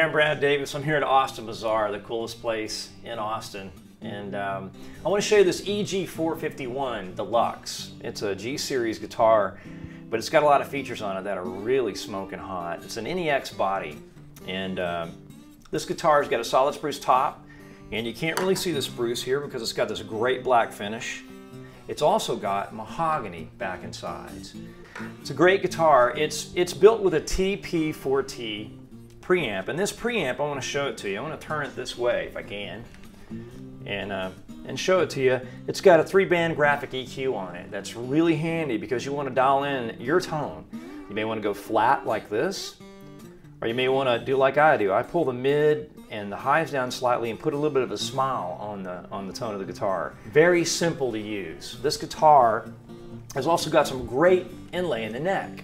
I'm Brad Davis. I'm here at Austin Bazaar, the coolest place in Austin. And um, I want to show you this EG451 Deluxe. It's a G Series guitar, but it's got a lot of features on it that are really smoking hot. It's an NEX body, and um, this guitar's got a solid spruce top, and you can't really see the spruce here because it's got this great black finish. It's also got mahogany back and sides. It's a great guitar. It's, it's built with a TP4T preamp, and this preamp, I want to show it to you. I want to turn it this way if I can and, uh, and show it to you. It's got a three band graphic EQ on it. That's really handy because you want to dial in your tone. You may want to go flat like this, or you may want to do like I do. I pull the mid and the highs down slightly and put a little bit of a smile on the, on the tone of the guitar. Very simple to use. This guitar has also got some great inlay in the neck.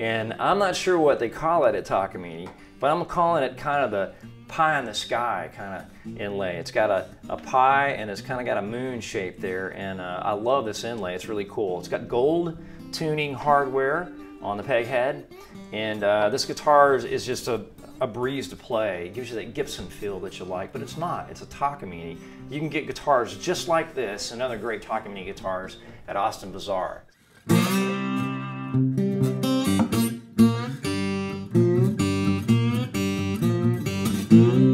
And I'm not sure what they call it at Takamine, but I'm calling it kind of the pie in the sky kind of inlay. It's got a, a pie and it's kind of got a moon shape there and uh, I love this inlay. It's really cool. It's got gold tuning hardware on the peg head and uh, this guitar is, is just a, a breeze to play. It gives you that Gibson feel that you like, but it's not. It's a Takamine. You can get guitars just like this and other great Takamine guitars at Austin Bazaar. Mm-hmm.